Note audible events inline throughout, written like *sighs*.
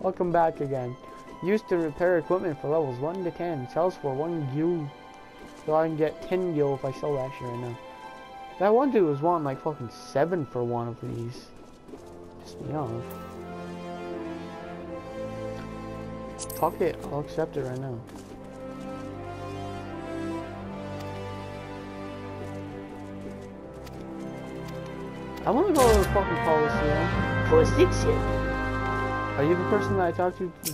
Welcome back again. Used to repair equipment for levels 1 to 10. Sells for 1 gil. So I can get 10 gil if I sell that shit right now. That one dude was wanting like fucking 7 for one of these. Just me off. Fuck it, I'll accept it right now. I wanna go to the fucking Coliseum. For a six years. Are you the person that I talked to to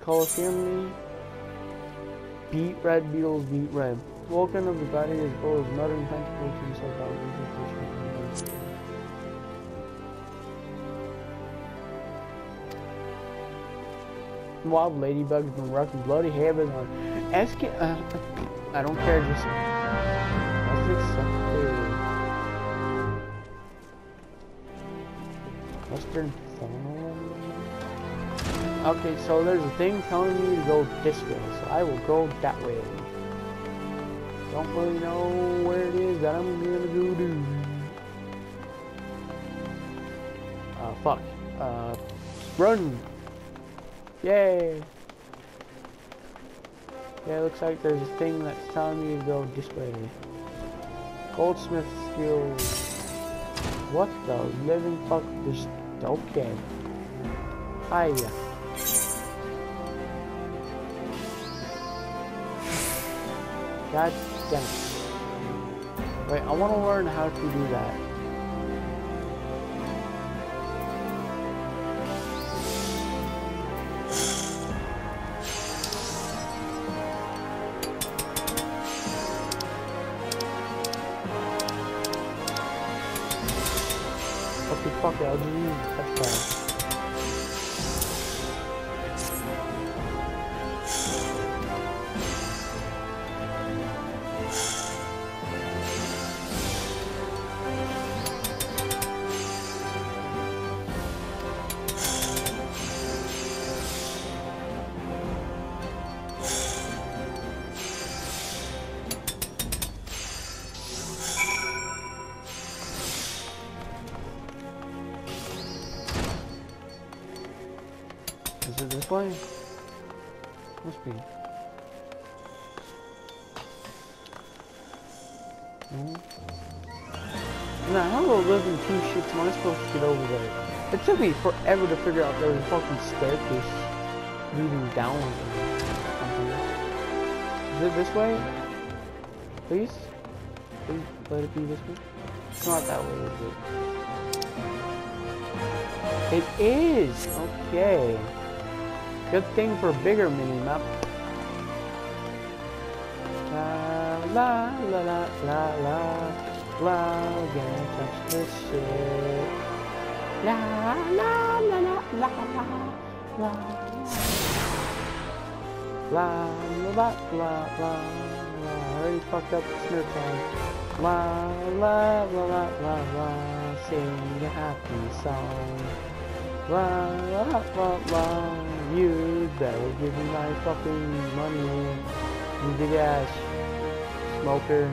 Coliseum me? Beat red beetles, beat red. Vulcan of the gladiators goes muttering tentacle to himself out. Wild ladybug's been wrecking bloody habits on Esk uh, I don't care, just let's accept it. Western. Okay, so there's a thing telling me to go this way, so I will go that way. Don't really know where it is that I'm gonna go do. Uh, fuck. Uh, run! Yay! Yeah, it looks like there's a thing that's telling me to go this way. Goldsmith skills. What the living fuck is okay. Hiya. God damn it. Wait, I want to learn how to do that. *sighs* Okay, fuck it, I'll just use way? Must be. Mm. No. Now, how do living two shits am I supposed to get over there? It took me forever to figure out there was a fucking staircase leading down something. Is it this way? Please? Please let it be this way? It's not that way, is it? It is! Okay. Good thing for bigger mini map. La la la la la la la gonna touch this shit. La la la la la la la La la la la la already fucked up the snare time. La la la la la la sing a happy song. La la la la you better give me my fucking money. You big ass smoker.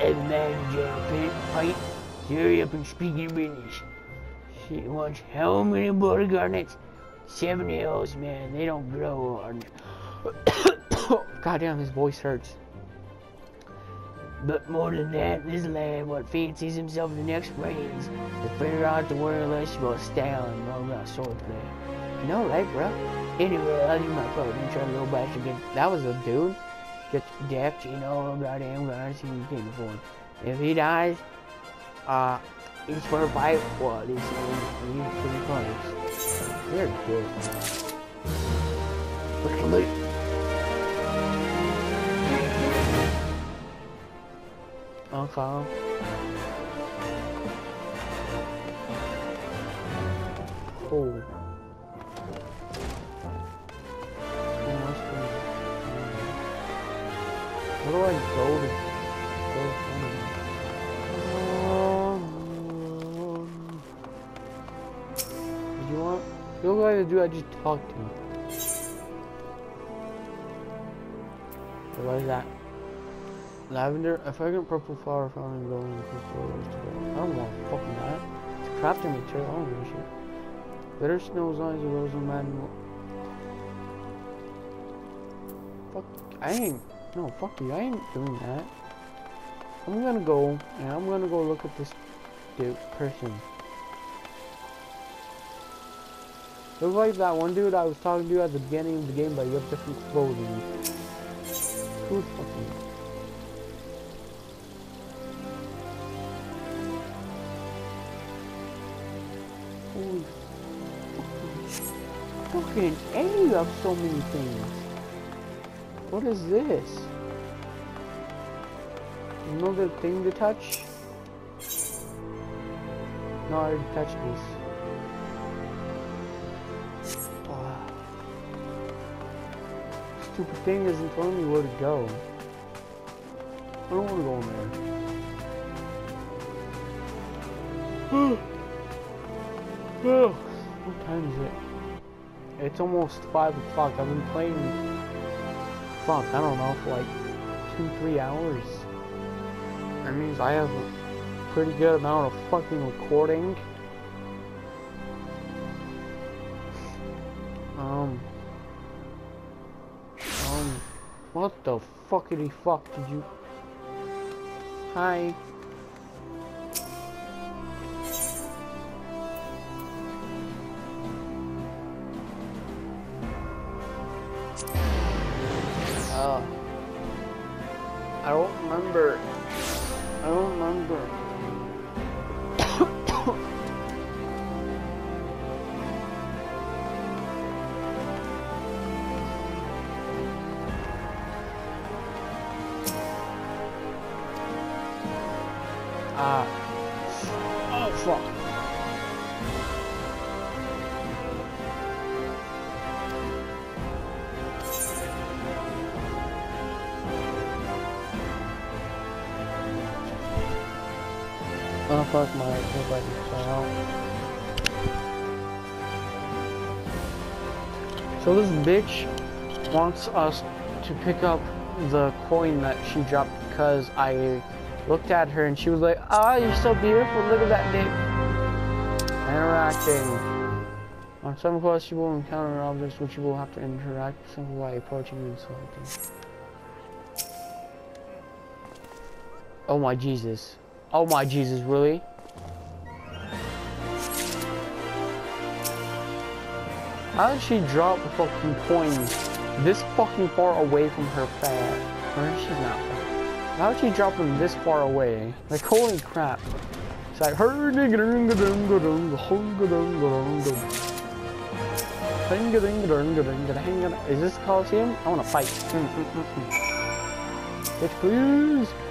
Every man jail fight. Hurry up and speak your business. She wants how many border garnets? Seven hills, man. They don't grow on. *coughs* *coughs* Goddamn, his voice hurts. But more than that, this lad what fancies himself the next brains to figure out the wireless will style and all that sort of thing. You know, right, bro? Anyway, I'll do my part and try to go back again. That was a dude. Get deaf, you know, goddamn guys he came for. If he dies, uh, He's for a fight. What is he? He's pretty close. you're good. Look at Okay. Cool. Where do I go to? You want? You look like the dude I just talked to. What is that? Lavender, a fragrant purple flower found in glowing crystal rose today. I don't want fucking that. It's crafting material, I don't give a shit. Glitter snows eyes a rose and man. Fuck, I ain't. No, fuck you. I ain't doing that. I'm gonna go and I'm gonna go look at this dude person. Looks like that one dude I was talking to at the beginning of the game, but you have different clothing. Who's fucking? Fucking, fucking A, you have so many things. What is this? Another thing to touch? No, I already touched this. Ah. Stupid thing isn't telling me where to go. I don't want to go in there. *gasps* Oh, what time is it? It's almost 5 o'clock. I've been playing, fuck, I don't know, for like 2-3 hours. That means I have a pretty good amount of fucking recording. Um. Um. What the fuckity fuck did you... Hi. Uh, I don't remember. I don't remember. Fuck my. So this bitch wants us to pick up the coin that she dropped because I looked at her and she was like, ah, you're so beautiful, look at that dick. Interacting. On some quests, you will encounter objects which you will have to interact with by approaching and selecting. Oh my Jesus. Oh my Jesus, really? How did she drop a fucking coin this fucking far away from her fat? Or she's not. How did she drop them this far away? Like, holy crap. It's like, is this Coliseum? I want to fight. Bitch, please.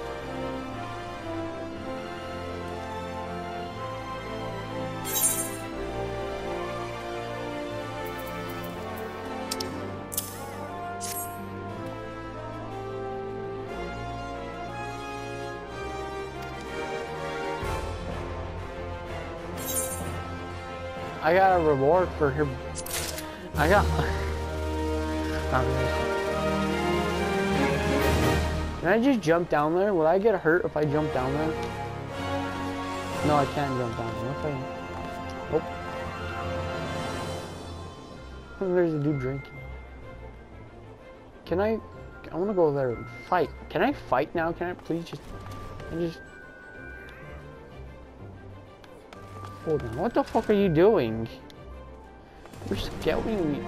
I got a reward for her. I got. Can I just jump down there? Will I get hurt if I jump down there? No, I can't jump down there. I... Oh. There's a dude drinking. Can I... I want to go there and fight. Can I fight now? Can I please just... I just... Hold on, what the fuck are you doing? You're scouting me.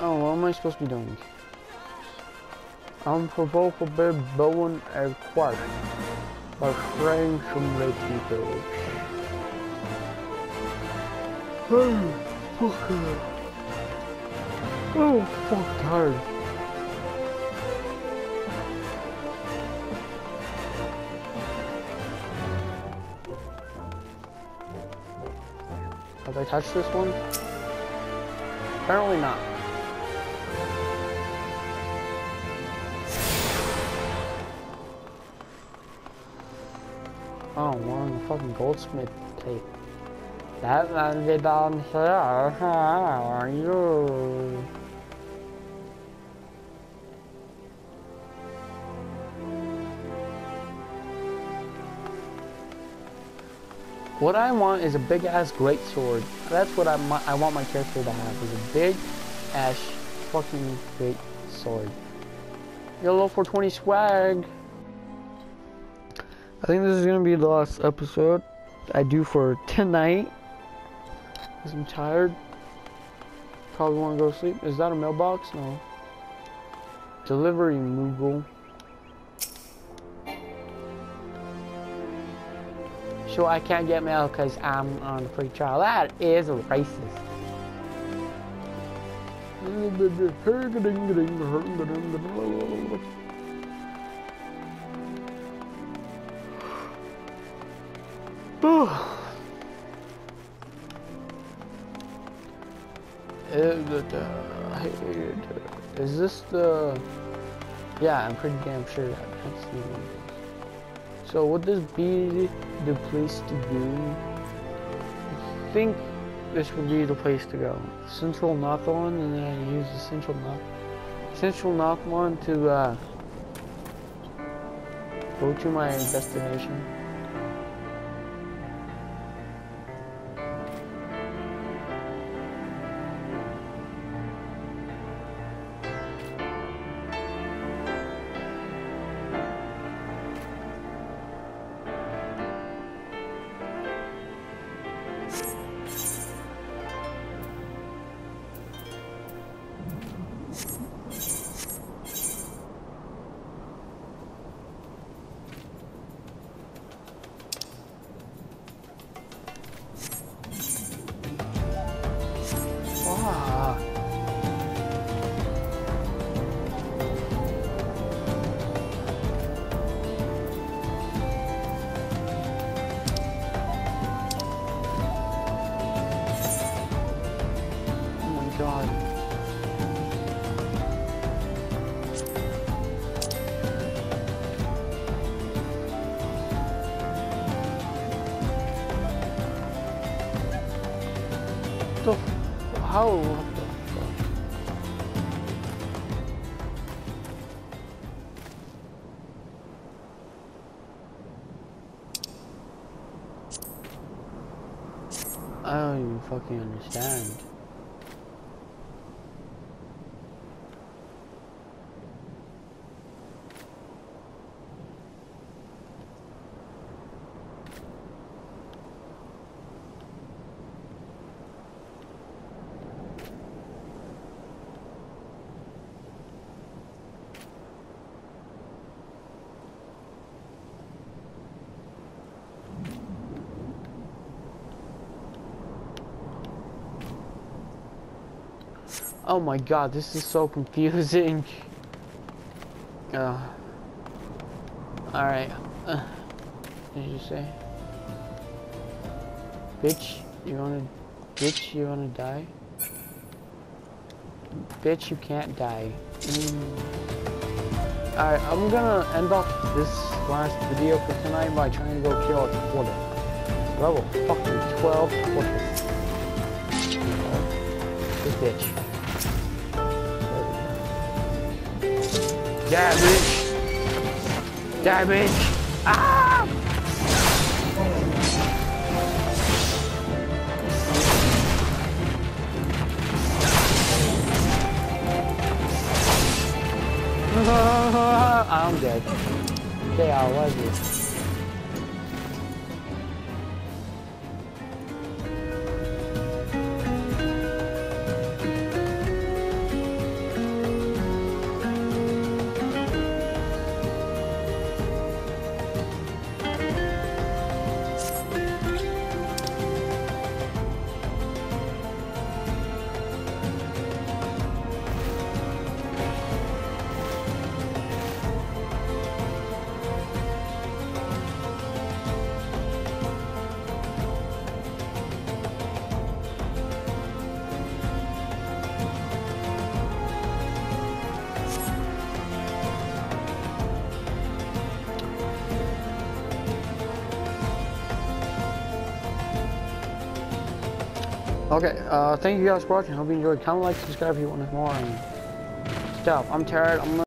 Oh, what am I supposed to be doing? I'm Unprovocable bone and quark by spraying some red people. Oh, fuck. Oh, fuck, tired. Touched this one? Apparently not. Oh, we're on the fucking goldsmith tape. That man be down here. *laughs* How are you? What I want is a big ass great sword. That's what I, I want my character to have. Is a big ass fucking great sword. Yellow 420 swag. I think this is gonna be the last episode I do for tonight. Cause I'm tired. Probably wanna go to sleep. Is that a mailbox? No. Delivery Moogle. So I can't get mail because I'm on a free trial. That is racist. *sighs* Is this the... Yeah, I'm pretty damn sure that that's the one. So would this be the place to go? I think this would be the place to go. Central North one, and then I use the Central North, Central North one to uh, go to my destination. F- Oh my god, this is so confusing. Uh, Alright. Uh, what did you say? Bitch, you wanna... Bitch, you wanna die? Bitch, you can't die. Mm. Alright, I'm gonna end off this last video for tonight by trying to go kill a quarter. Level fucking 12 quarters. This bitch. Die, bitch! Ah! *laughs* I'm dead. They are, was it? Okay, uh, thank you guys for watching. Hope you enjoyed. Comment, like, subscribe if you want more and stuff. I'm tired. I'm